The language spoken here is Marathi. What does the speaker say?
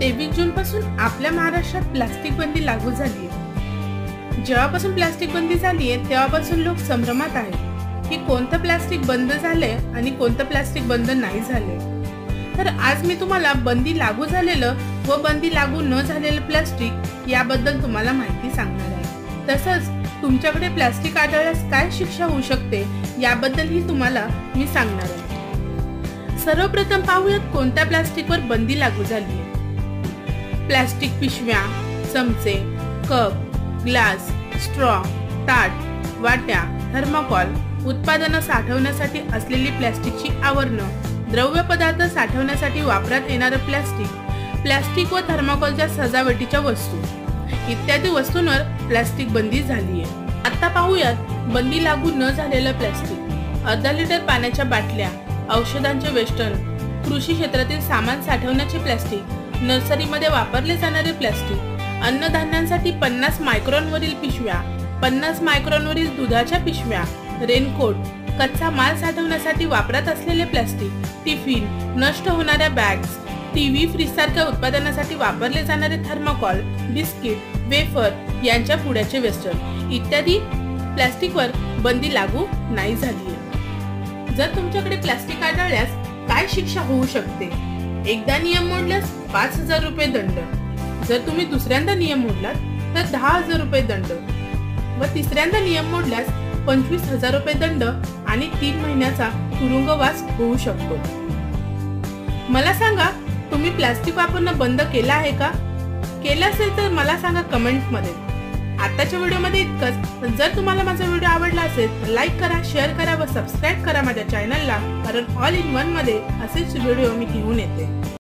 तेवीस जून पासून आपल्या महाराष्ट्रात प्लास्टिक बंदी लागू झाली आहे. जेव्हापासून प्लास्टिक बंदी झाली आहे तेव्हापासून लोक संभ्रमात आहेत की कोणतं प्लास्टिक बंद झालंय आणि कोणतं प्लास्टिक बंद नाही झाले तर आज मी तुम्हाला बंदी लागू झालेलं व बंदी लागू न झालेलं प्लास्टिक याबद्दल तुम्हाला माहिती सांगणार आहे. तसंच तुमच्याकडे प्लास्टिक आढळल्यास काय शिक्षा होऊ शकते याबद्दलही तुम्हाला मी सांगणार आहे. सर्वप्रथम पाहूयात कोणत्या प्लास्टिकवर बंदी लागू झाली आहे. प्लॅस्टिक पिशव्या चमचे कप ग्लास स्ट्रॉ ताट वाट्या थर्माकॉल उत्पादनं साठवण्यासाठी असलेली प्लॅस्टिकची आवरणं द्रव्य पदार्थ साठवण्यासाठी वापरात येणारं प्लॅस्टिक प्लॅस्टिक व थर्माकॉलच्या सजावटीच्या वस्तू. इत्यादी वस्तूंवर प्लॅस्टिक बंदी झाली आहे आता पाहूयात बंदी लागू न झालेलं प्लॅस्टिक. अर्धा लिटर पाण्याच्या बाटल्या औषधांचे वेस्टर्न कृषी क्षेत्रातील सामान साठवण्याचे प्लॅस्टिक नर्सरीमध्ये वापरले जाणारे प्लॅस्टिक. अन्नधान्यांसाठी पन्नास मायक्रॉनवरील पिशव्या पन्नास मायक्रॉनवरील दुधाच्या पिशव्या रेनकोट कच्चा माल साठवण्यासाठी वापरत असलेले प्लॅस्टिक टिफिन नष्ट होणाऱ्या बॅग्स टीव्ही फ्रीज सारख्या उत्पादनासाठी वापरले जाणारे थर्माकॉल बिस्किट वेफर यांच्या पुड्याचे वेस्टर्न. इत्यादी प्लॅस्टिकवर बंदी लागू नाही झाली जर तुमच्याकडे प्लॅस्टिक आढळल्यास काय शिक्षा होऊ शकते? एकदा नियम मोडल्यास पाच हजार रुपये दंड. जर तुम्ही दुसऱ्यांदा नियम मोडलात तर दहा हजार रुपये दंड. व तिसऱ्यांदा नियम मोडल्यास पंचवीस हजार रुपये दंड आणि तीन महिन्याचा तुरुंगवास होऊ शकतो. मला सांगा तुम्ही प्लास्टिक वापरणं बंद केलं आहे का? केलं असेल तर मला सांगा कमेंटमध्ये आताच्या व्हिडिओमध्ये इतकंच. जर तुम्हाला माझा व्हिडिओ आवडला असेल तर लाईक करा शेअर करा व सबस्क्राईब करा माझ्या चॅनलला कारण ऑल इन वनमध्ये असेच व्हिडिओ मी घेऊन येते.